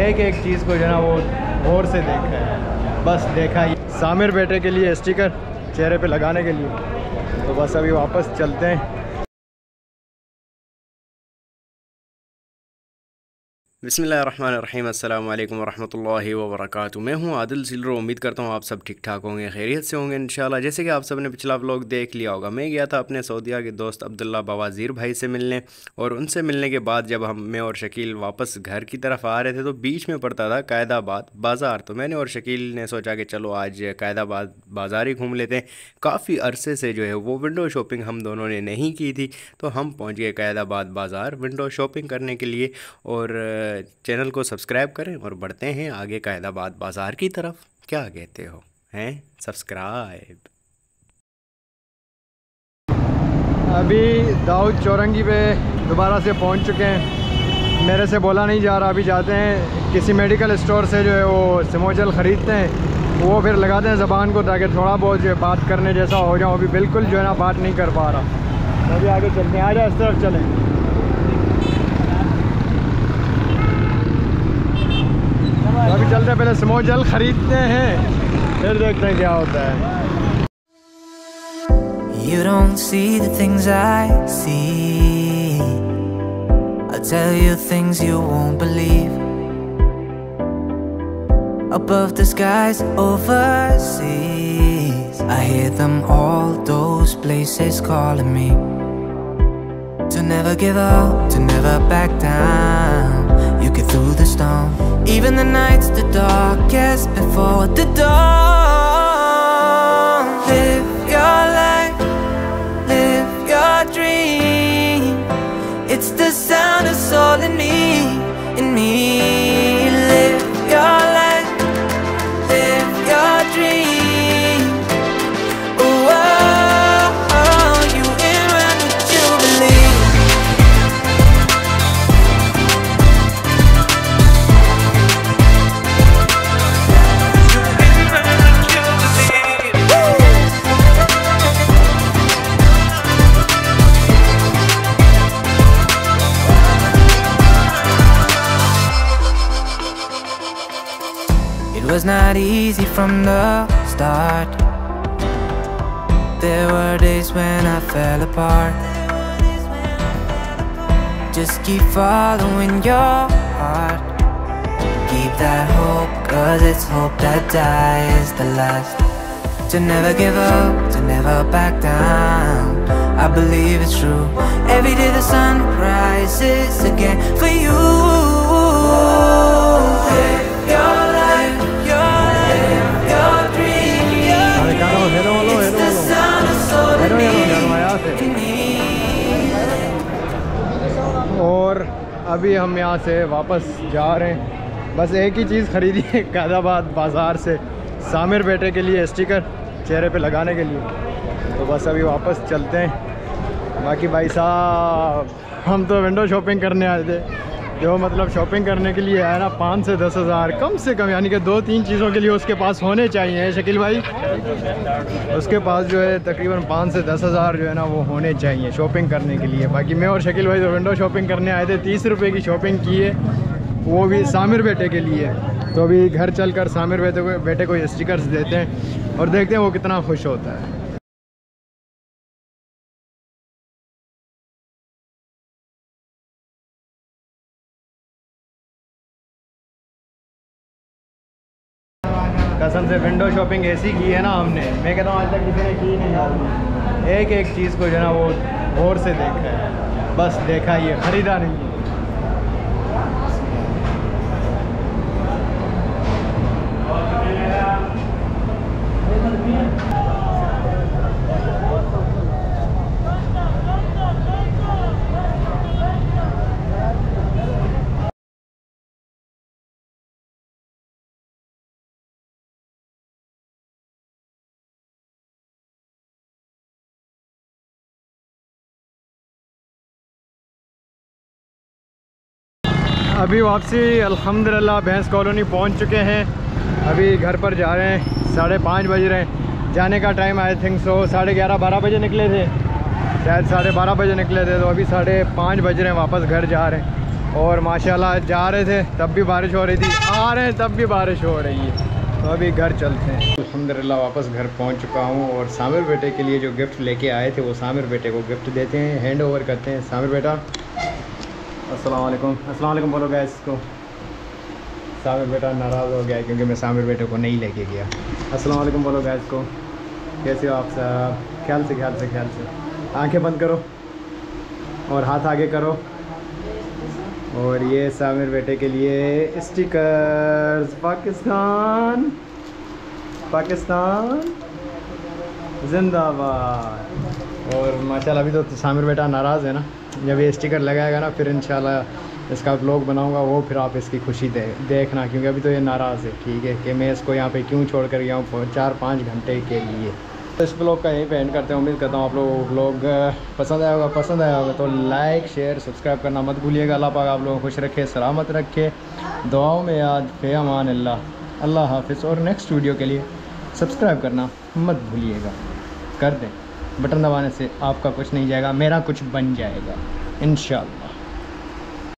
एक एक चीज़ को जो है ना वो गौर से देखा है। बस देखा ही सामिर बेटे के लिए स्टिकर चेहरे पे लगाने के लिए। तो बस अभी वापस चलते हैं। बसमीम अल्लाम वरहमल वर्क मैं हूँ आदिल सिलरो। उम्मीद करता हूँ आप सब ठीक ठाक होंगे, खैरियत से होंगे इंशाल्लाह। जैसे कि आप सबने पिछला व्लॉग देख लिया होगा, मैं गया था अपने सऊदिया के दोस्त अब्दुल्ला बवाज़ीर भाई से मिलने और उनसे मिलने के बाद जब हम, मैं और शकील वापस घर की तरफ़ आ रहे थे तो बीच में पड़ता था कायदाबाद बाज़ार। तो मैंने और शकील ने सोचा कि चलो आज कायदाबाद बाज़ार ही घूम लेते हैं। काफ़ी अरसे से जो है वो विंडो शॉपिंग हम दोनों ने नहीं की थी तो हम पहुँच गए कैदाबाद बाज़ार विंडो शॉपिंग करने के लिए। और चैनल को सब्सक्राइब करें और बढ़ते हैं आगे कैदाबाद बाज़ार की तरफ़। क्या कहते हो? हैं? सब्सक्राइब अभी दाऊद चौरंगी पे दोबारा से पहुँच चुके हैं। मेरे से बोला नहीं जा रहा, अभी जाते हैं। किसी मेडिकल स्टोर से जो है वो सिमोजल ख़रीदते हैं। वो फिर लगाते हैं ज़बान को ताकि थोड़ा बहुत जो बात करने जैसा हो जाऊँ अभी बिल्कुल जो है ना बात नहीं कर पा रहा। तो अभी आगे चलते हैं। आ जाए इस तरफ़ चलें। तो अभी चलते पहले स्मो जल खरीदते हैं, फिर देखते हैं क्या होता है। You don't see the things I see. I'll tell you things you won't believe. Above the skies overseas. I hear them all, those places calling me. To never give up, to never back down. You get through the storm. Even the nights the darkest before the dawn. Live your life, live your dream. It's the sound of soul in me, It was not easy from the start. There were days when I fell apart. Just keep following your heart. Keep that hope, cause it's hope that dies the last. To never give up, to never back down. I believe it's true. Every day the sun rises again for you. Live अभी हम यहाँ से वापस जा रहे हैं। बस एक ही चीज़ ख़रीदी है कैदाबाद बाज़ार से सामिर बेटे के लिए स्टिकर चेहरे पे लगाने के लिए। तो बस अभी वापस चलते हैं। बाकी भाई साहब, हम तो विंडो शॉपिंग करने आए थे। जो मतलब शॉपिंग करने के लिए आया ना, पाँच से दस हज़ार, कम से कम, यानी कि दो तीन चीज़ों के लिए उसके पास होने चाहिए शकील भाई? उसके पास जो है तकरीबन पाँच से दस हज़ार जो है ना, वो होने चाहिए शॉपिंग करने के लिए। बाकी मैं और शकील भाई जो विंडो शॉपिंग करने आए थे, तीस रुपये की शॉपिंग की है, वो भी सामिर बेटे के लिए। तो अभी घर चल कर सामिर बेटे को बेटे को स्टिकर्स देते हैं और देखते हैं वो कितना खुश होता है। कसम से विंडो शॉपिंग ऐसी की है ना हमने। मैं कहता हूँ, आज तक किसी ने की नहीं यार। एक एक चीज़ को जो है ना वो गौर से देखा है। बस देखा ही है ख़रीदा नहीं है। अभी वापसी, अल्हम्दुलिल्लाह, भैंस कॉलोनी पहुँच चुके हैं। अभी घर पर जा रहे हैं, साढ़े पाँच बज रहे हैं। जाने का टाइम आई थिंक सो साढ़े ग्यारह, बारह बजे निकले थे। शायद साढ़े बारह बजे निकले थे तो अभी साढ़े पाँच बज रहे हैं, वापस घर जा रहे हैं। और माशाल्लाह, जा रहे थे, तब भी बारिश हो रही थी। आ रहे हैं, तब भी बारिश हो रही है। तो अभी घर चलते हैं। अल्हम्दुलिल्लाह, वापस घर पहुँच चुका हूँ और सामिर बेटे के लिए जो गिफ्ट लेके आए थे, वो सामिर बेटे को गिफ्ट देते हैं हैंड ओवर करते हैं। सामिर बेटा। अस्सलाम असलम बोलो गैस को सामिर बेटा नाराज़ हो गया क्योंकि मैं सामिर बेटे को नहीं लेके गया। वालेकुम बोलो गैस को कैसे हो आप साहब ख्याल से ख्याल से ख्याल से। आँखें बंद करो और हाथ आगे करो। और ये सामिर बेटे के लिए स्टिकर्स पाकिस्तान। पाकिस्तान। जिंदाबाद। और माशाल्लाह, अभी तो सामिर बेटा नाराज़ है ना? जब ये स्टिकर लगाएगा ना, फिर इंशाल्लाह इसका ब्लॉग बनाऊँगा, वो फिर आप इसकी खुशी दे, देखना, क्योंकि अभी तो ये नाराज़ है, ठीक है, कि मैं इसको यहाँ पे क्यों छोड़ कर गया हूँ चार पाँच घंटे के लिए। तो इस ब्लॉग का यहीं पे एंड करते हैं। उम्मीद करता हूँ आप लोगों ब्लॉग पसंद आया होगा, पसंद आया होगा तो लाइक शेयर सब्सक्राइब करना मत भूलिएगा। अल्लाह पाक आप लोगों को खुश रखे, सलामत रखे। दुआओं में याद, फे अमान अल्लाह अल्लाह हाफिज़। और नेक्स्ट वीडियो के लिए सब्सक्राइब करना मत भूलिएगा। कर दें। बटन दबाने से आपका कुछ नहीं जाएगा मेरा कुछ बन जाएगा इन